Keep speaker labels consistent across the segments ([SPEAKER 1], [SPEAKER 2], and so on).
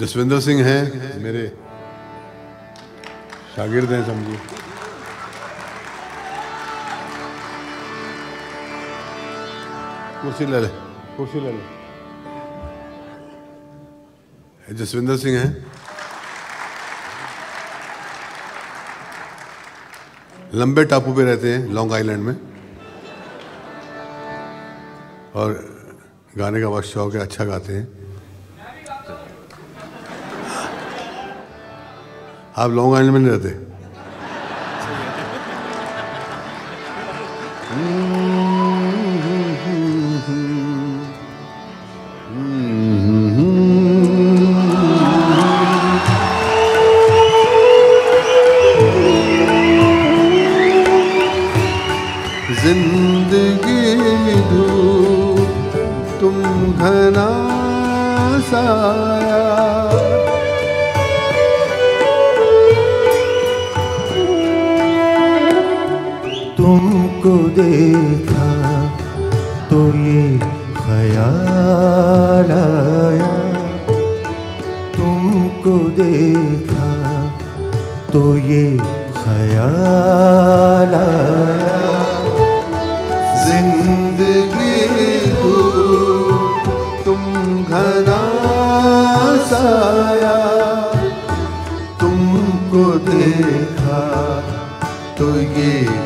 [SPEAKER 1] जसविंदर सिंह हैं, मेरे शागिर्द हैं समझिए कुर्सी ले ले, कुर्सी ले ले। जसविंदर सिंह हैं। लंबे टापू पे रहते हैं, लॉन्ग आइलैंड में। और गाने का बहुत शौक है अच्छा गाते हैं। आप लॉन्ग आइलैंड में नहीं रहते। ज़िंदगी धूप तुम घना साया।
[SPEAKER 2] तुमको देखा तो ये ख्याल आया। तुमको देखा तो ये ख्याल
[SPEAKER 1] ज़िंदगी धूप तुम घना साया। तुमको देखा तो ये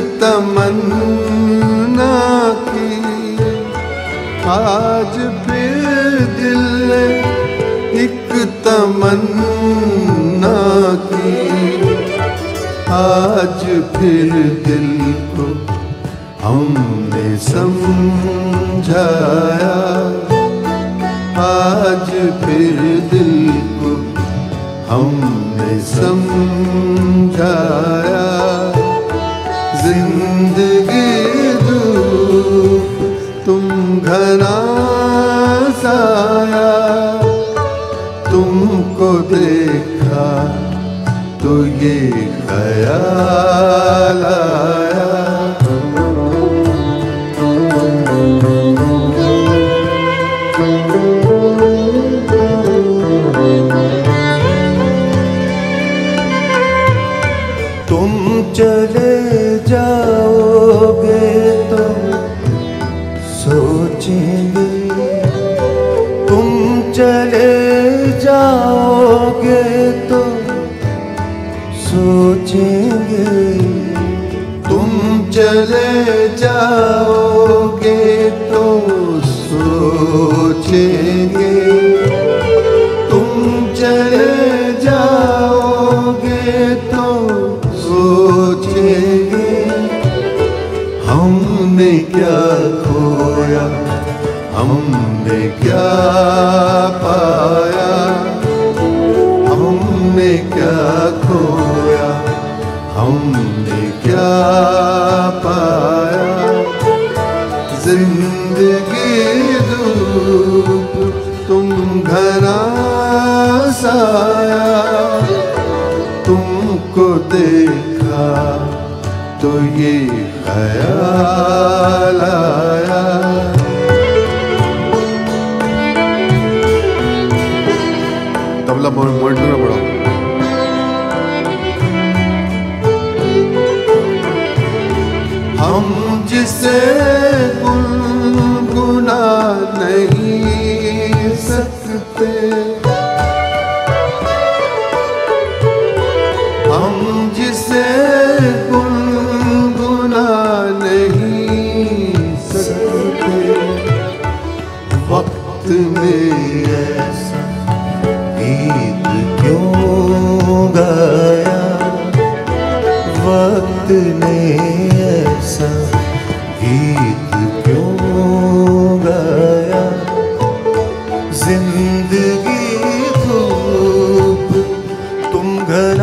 [SPEAKER 2] तमन्ना की।
[SPEAKER 1] आज फिर दिल ने एक तमन्ना की। आज फिर दिल को हमने समझाया। आज फिर दिल को हमने समझाया घना तुमको देखा तो ये ख्याल
[SPEAKER 2] तुम चले सोचेंगे तुम चले जाओगे तो सोचेंगे
[SPEAKER 1] तुम चले जाओगे तो सोचेंगे तुम चले हमने क्या पाया? हमने क्या खोया? हमने क्या पाया? ज़िंदगी धूप तुम घना साया। तुमको देखा तो ये ख्याल आया। तबला मॉनिटर में हम जिसे गुनगुना नहीं सकते, हम जिसे गुनगुना नहीं सकते, वक्त में ऐसा
[SPEAKER 2] गीत क्यों गाया? वक्त ने ऐसा गीत क्यों गाया? ज़िंदगी धूप तुम घर